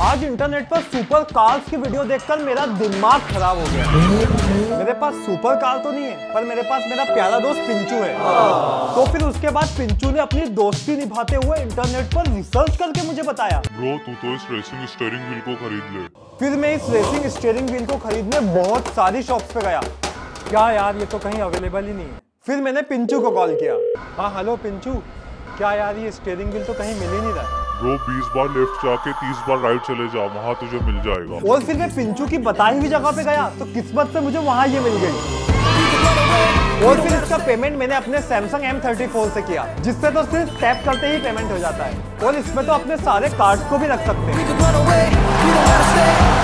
आज इंटरनेट पर super cars की वीडियो देखकर मेरा दिमाग खराब हो गया। मेरे पास सुपर कार तो नहीं है पर मेरे पास मेरा प्यारा दोस्त पिंचू है। तो फिर उसके बाद पिंचू ने अपनी दोस्ती निभाते हुए इंटरनेट पर रिसर्च करके मुझे बताया। ब्रो तू तो इस रेसिंग स्टीयरिंग व्हील को खरीद ले। फिर मैं इस रेसिंग स्टीयरिंग व्हील को खरीदने बहुत सारी शॉप्स पे गया। क्या यार ये तो कहीं अवेलेबल ही नहीं है। फिर मैंने पिंचू को कॉल किया। हाँ हेलो पिंचू। क्या यार ये स्टेयरिंग व्हील तो कहीं मिल ही नहीं रहा। ब्रो 20 बार लेफ़्ट जाके 30 बार राइट चले जाओ, वहाँ तुझे मिल जाएगा। और फिर मैं पिंचू की बताई हुई जगह पे गया तो किस्मत से मुझे वहाँ ये मिल गई। और फिर इसका पेमेंट मैंने अपने सैमसंग M34 से किया, जिससे तो सिर्फ़ टैप करते ही पेमेंट हो जाता है। और इसमें तो अपने सारे कार्ड्स को भी रख सकते हैं।